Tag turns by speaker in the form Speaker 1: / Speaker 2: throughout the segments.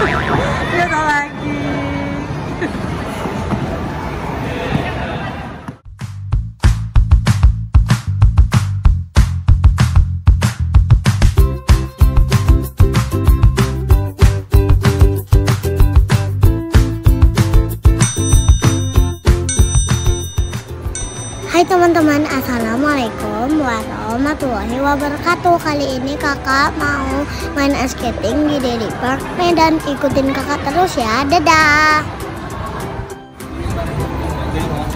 Speaker 1: Jatuh lagi.
Speaker 2: Hai warahmatullahi wabarakatuh Kali ini kakak mau main ice skating di Deli Park Medan Ikutin kakak terus ya, dadah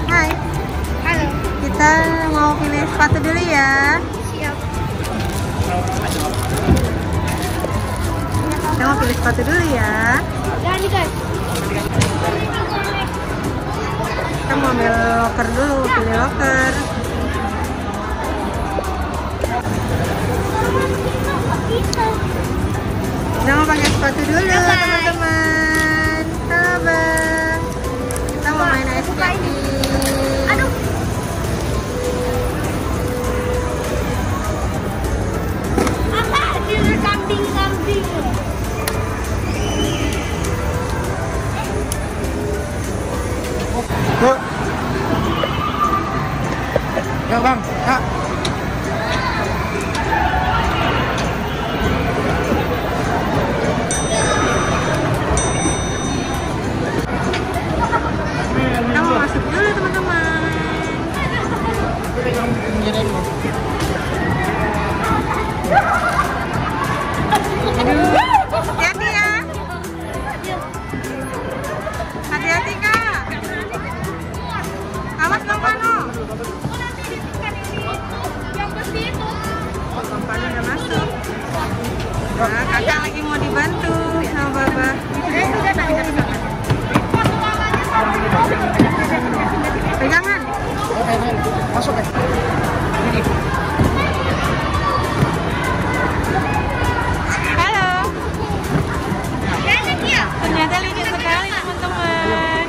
Speaker 1: Hai.
Speaker 2: Halo
Speaker 1: Kita mau pilih sepatu dulu ya.
Speaker 2: Siap
Speaker 1: Kita mau pilih sepatu dulu ya.
Speaker 2: Jangan guys
Speaker 1: Kita mau ambil locker dulu, pilih locker. Masuk ya.
Speaker 3: Ini.
Speaker 1: Halo. Ternyata lucu sekali teman-teman.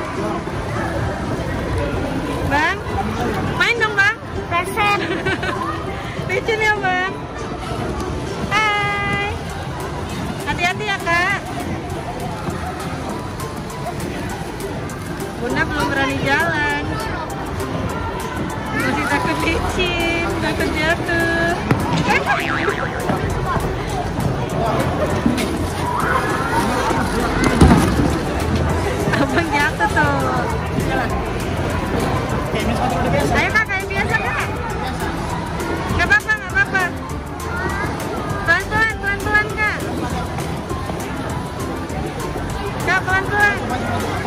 Speaker 1: Bang, main dong bang.
Speaker 2: Reset
Speaker 1: Lucu nih ya bang. Hai. Hati-hati ya kak. Bunda belum berani jalan. Takut licin, takut jatuh. Abang jatuh tuh. Ayo kak, kayak biasa kak. Gak apa-apa, gak apa-apa. Pelan-pelan, pelan-pelan kak. Kak, pelan-pelan.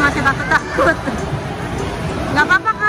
Speaker 1: masih takut takut nggak apa-apa